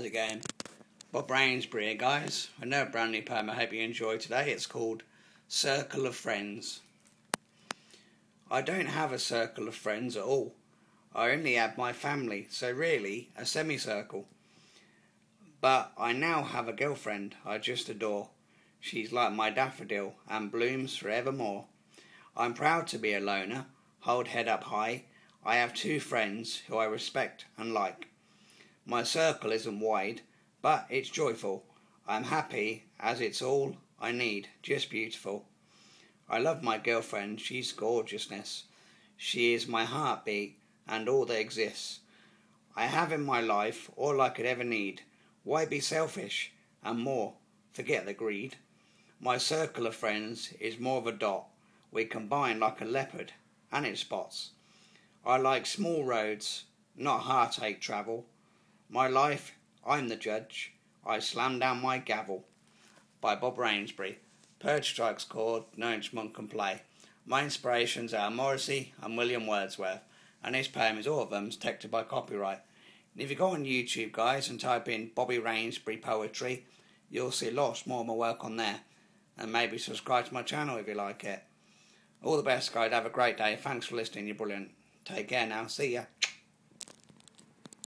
How's it going? Bob Rainsbury here, guys. Another brand new poem I hope you enjoy today. It's called Circle of Friends. I don't have a circle of friends at all. I only have my family, so really a semicircle. But I now have a girlfriend I just adore. She's like my daffodil and blooms forevermore. I'm proud to be a loner, hold head up high. I have two friends who I respect and like. My circle isn't wide, but it's joyful. I'm happy as it's all I need, just beautiful. I love my girlfriend, she's gorgeousness. She is my heartbeat and all that exists. I have in my life all I could ever need. Why be selfish? And more, forget the greed. My circle of friends is more of a dot. We combine like a leopard, and it spots. I like small roads, not heartache travel. My life, I'm the judge. I slam down my gavel. By Bob Rainsbury. Purge strikes chord, no instrument can play. My inspirations are Morrissey and William Wordsworth, and this poem is all of them protected by copyright. And if you go on YouTube, guys, and type in Bobby Rainsbury poetry, you'll see lots more of my work on there. And maybe subscribe to my channel if you like it. All the best, guys. Have a great day. Thanks for listening. You're brilliant. Take care now. See ya.